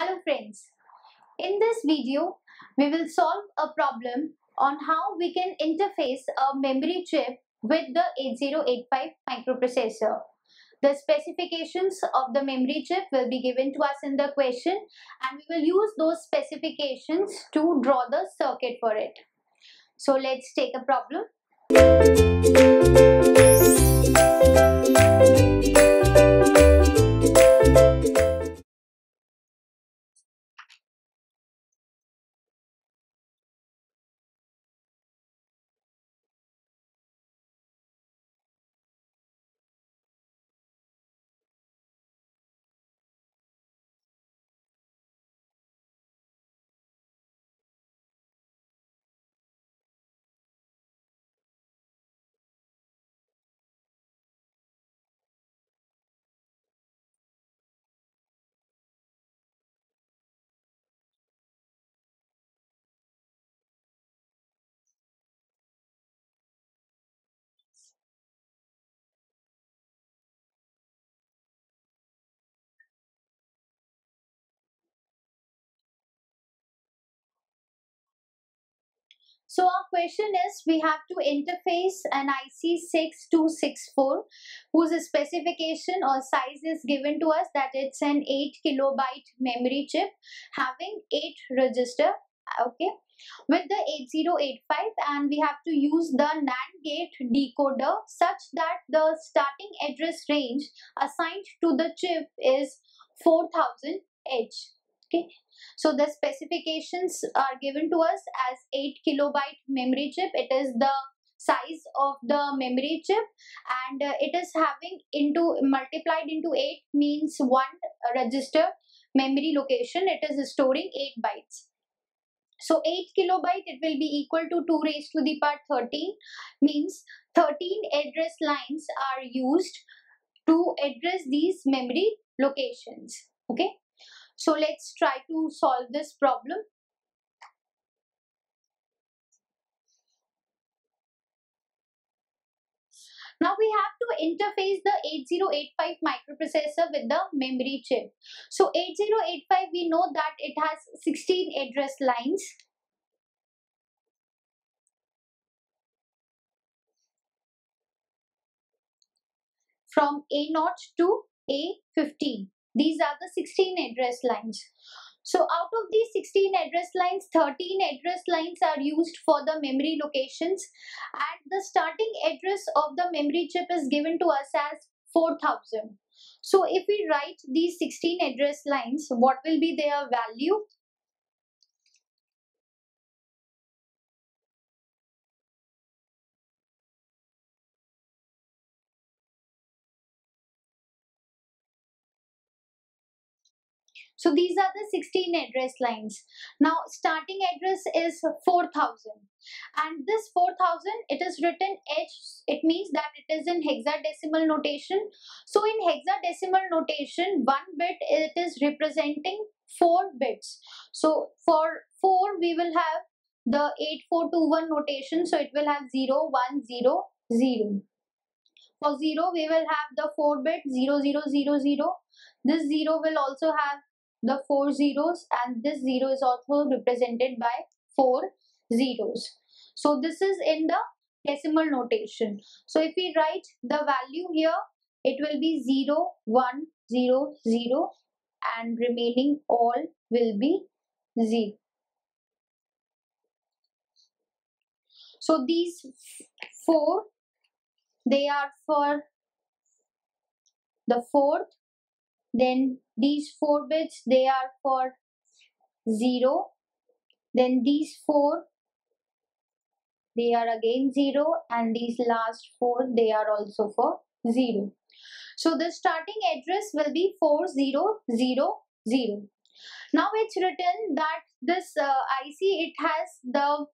Hello friends. In this video, we will solve a problem on how we can interface a memory chip with the 8085 microprocessor. The specifications of the memory chip will be given to us in the question and we will use those specifications to draw the circuit for it. So let's take a problem. So our question is we have to interface an IC6264 whose specification or size is given to us that it's an 8 kilobyte memory chip having 8 register okay with the 8085 and we have to use the NAND gate decoder such that the starting address range assigned to the chip is 4000 H okay. So the specifications are given to us as 8 kilobyte memory chip. It is the size of the memory chip and uh, it is having into multiplied into 8 means one register memory location. It is storing 8 bytes. So 8 kilobyte it will be equal to 2 raised to the power 13 means 13 address lines are used to address these memory locations. Okay so let's try to solve this problem. Now we have to interface the 8085 microprocessor with the memory chip. So 8085 we know that it has 16 address lines. From A0 to A15. These are the 16 address lines. So out of these 16 address lines, 13 address lines are used for the memory locations and the starting address of the memory chip is given to us as 4000. So if we write these 16 address lines, what will be their value? So these are the 16 address lines. Now starting address is 4000 and this 4000 it is written H it means that it is in hexadecimal notation. So in hexadecimal notation one bit it is representing 4 bits. So for 4 we will have the 8421 notation so it will have 0 1 0 0. For 0 we will have the 4 bit 0 0 0 0. This 0 will also have the four zeros and this zero is also represented by four zeros. So this is in the decimal notation. So if we write the value here, it will be 0, 1, 0, 0 and remaining all will be 0. So these four, they are for the fourth, then these 4 bits they are for 0 then these 4 they are again 0 and these last 4 they are also for 0 so the starting address will be 4000 now it's written that this uh, IC it has the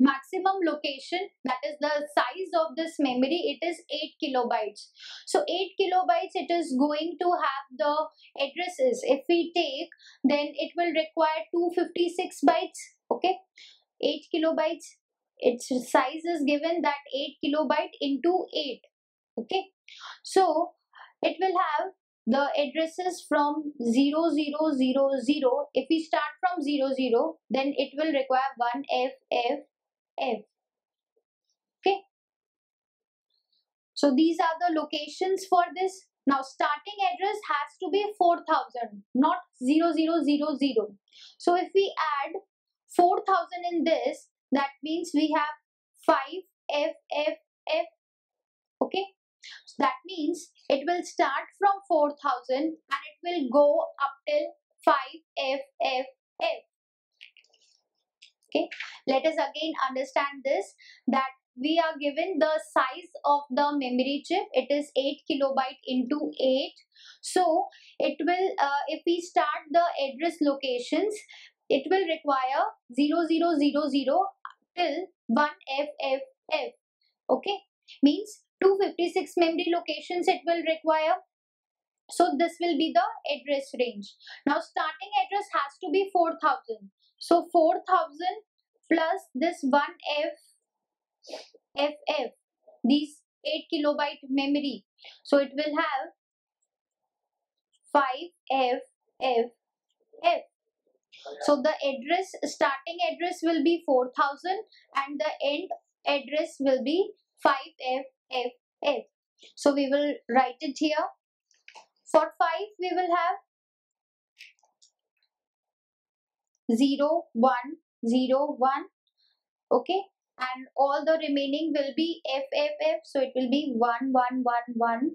maximum location that is the size of this memory it is 8 kilobytes. So 8 kilobytes it is going to have the addresses. If we take then it will require 256 bytes okay? 8 kilobytes its size is given that 8 kilobyte into 8 okay? So it will have the addresses from 0, 0, 0, 0. If we start from 0, 0, then it will require 1 F, F, F. Okay. So these are the locations for this. Now starting address has to be 4000, not 0000. So if we add 4000 in this, that means we have 5 F, F, F. Okay. So that means it will start from 4000 and it will go up till 5FFF. Okay, let us again understand this that we are given the size of the memory chip it is 8 kilobyte into 8 so it will uh, if we start the address locations it will require 0000 till 1FFF okay means 256 memory locations it will require. So this will be the address range. Now starting address has to be 4000. So 4000 plus this 1F FF these 8 kilobyte memory. So it will have 5F F F. So the address starting address will be 4000 and the end address will be 5F F, F. So we will write it here. For 5 we will have 0, 1, 0, 1. Okay. And all the remaining will be F, F, F. So it will be 1, 1, 1, 1.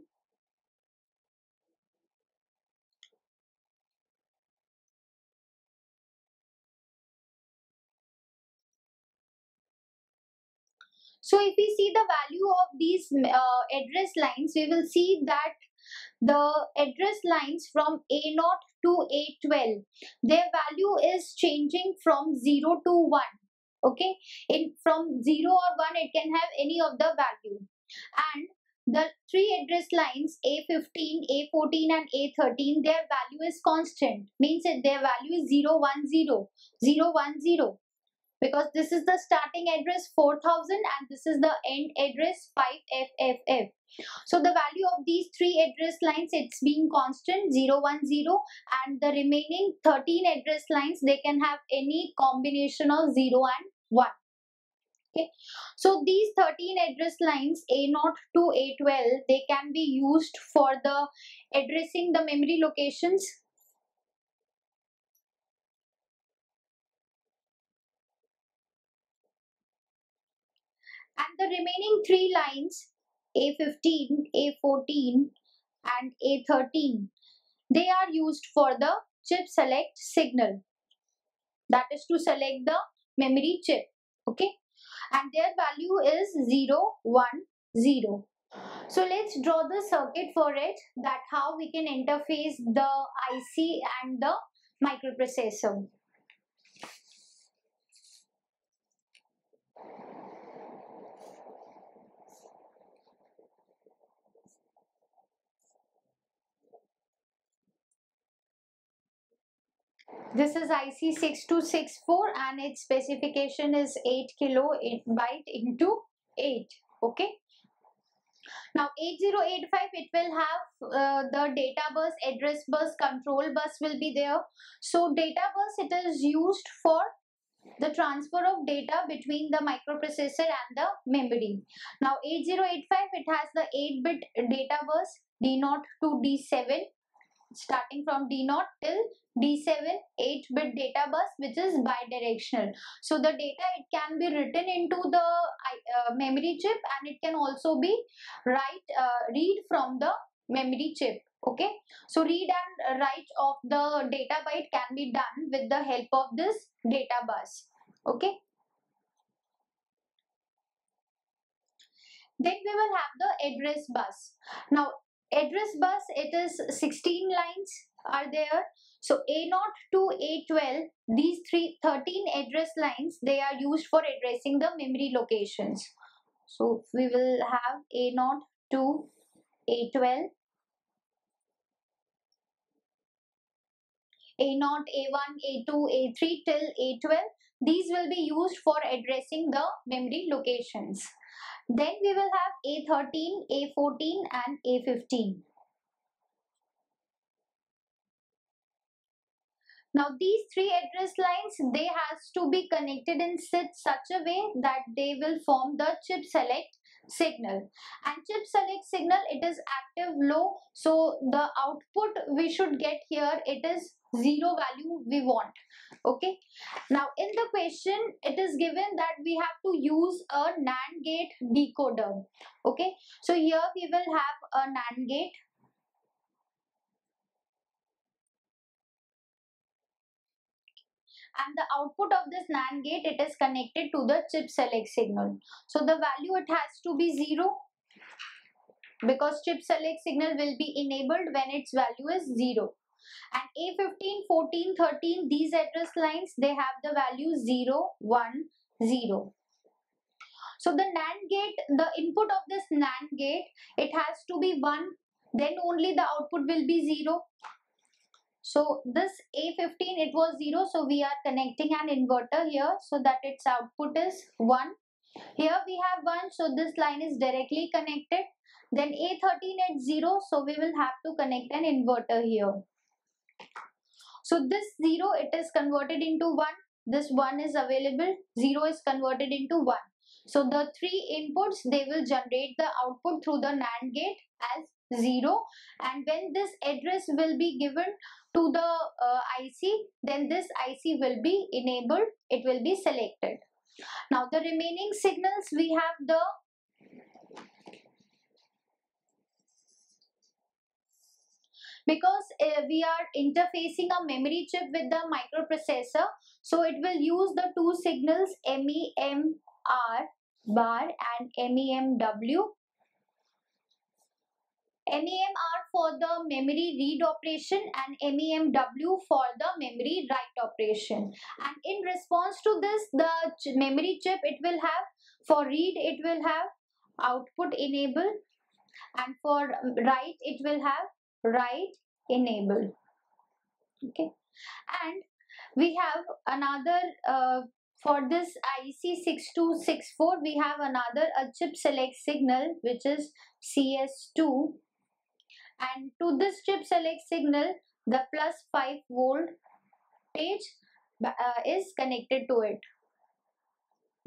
So if we see the value of these uh, address lines, we will see that the address lines from A0 to A12, their value is changing from 0 to 1. Okay, in from 0 or 1, it can have any of the value. And the three address lines A15, A14 and A13, their value is constant. Means that their value is 0, 1, 0, 0, 1, 0 because this is the starting address 4000 and this is the end address 5FFF. So the value of these three address lines it's being constant 010 and the remaining 13 address lines they can have any combination of 0 and 1. Okay. So these 13 address lines A0 to A12 they can be used for the addressing the memory locations and the remaining three lines A15, A14 and A13 they are used for the chip select signal. That is to select the memory chip okay? And their value is 0 1 0 so let's draw the circuit for it that how we can interface the IC and the microprocessor This is IC6264 and its specification is 8 kilo byte into 8. Okay. Now 8085 it will have uh, the data bus, address bus, control bus will be there. So data bus it is used for the transfer of data between the microprocessor and the memory. Now 8085 it has the 8-bit data bus D0 to D7 starting from D0 till D7 8-bit data bus which is bidirectional. So the data it can be written into the uh, memory chip and it can also be write uh, read from the memory chip. Okay, so read and write of the data byte can be done with the help of this data bus. Okay. Then we will have the address bus. Now address bus it is 16 lines are there so A0 to A12, these three 13 address lines, they are used for addressing the memory locations. So we will have A0 to A12, A0, A1, A2, A3 till A12. These will be used for addressing the memory locations. Then we will have A13, A14 and A15. Now these three address lines, they has to be connected in such a way that they will form the chip select signal and chip select signal it is active low so the output we should get here it is zero value we want okay? Now in the question it is given that we have to use a NAND gate decoder okay? So here we will have a NAND gate. And the output of this NAND gate it is connected to the chip select signal. So the value it has to be 0 because chip select signal will be enabled when its value is 0 and A15, 14, 13 these address lines they have the value 0, 1, 0. So the NAND gate, the input of this NAND gate, it has to be 1, then only the output will be 0. So this A15 it was 0 so we are connecting an inverter here so that its output is 1. Here we have 1 so this line is directly connected. Then A13 at 0 so we will have to connect an inverter here. So this 0 it is converted into 1. This 1 is available. 0 is converted into 1. So the three inputs they will generate the output through the NAND gate as 0 and when this address will be given to the uh, IC then this IC will be enabled it will be selected now the remaining signals we have the because uh, we are interfacing a memory chip with the microprocessor so it will use the two signals MEMR bar and MEMW MEMR for the memory read operation and MEMW for the memory write operation. And in response to this, the memory chip it will have for read it will have output enable and for write it will have write enable. Okay. And we have another uh, for this IC6264 we have another a chip select signal which is CS2 and to this chip select signal the plus 5 volt page uh, is connected to it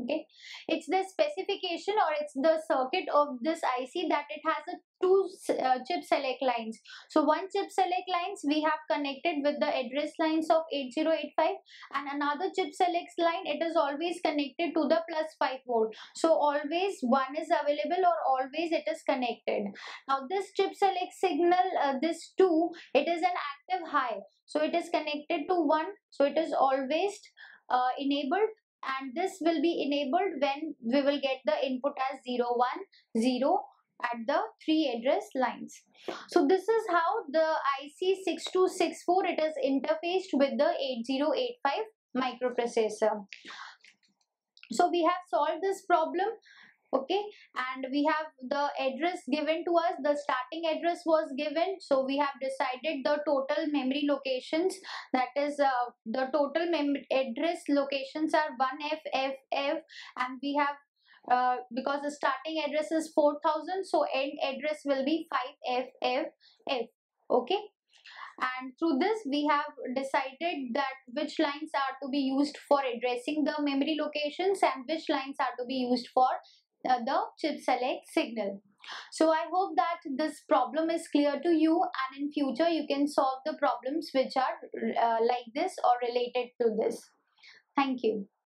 okay it's the specification or it's the circuit of this IC that it has a two uh, chip select lines. So one chip select lines we have connected with the address lines of 8085 and another chip select line it is always connected to the plus 5 volt. So always one is available or always it is connected. Now this chip select signal uh, this two it is an active high. So it is connected to one so it is always uh, enabled and this will be enabled when we will get the input as 0 1 0 at the three address lines. So this is how the IC6264 it is interfaced with the 8085 microprocessor. So we have solved this problem okay? And we have the address given to us the starting address was given. So we have decided the total memory locations that is uh, the total address locations are 1FFF and we have uh, because the starting address is 4000 so end address will be 5FFF okay and through this we have decided that which lines are to be used for addressing the memory locations and which lines are to be used for uh, the chip select signal. So I hope that this problem is clear to you and in future you can solve the problems which are uh, like this or related to this. Thank you.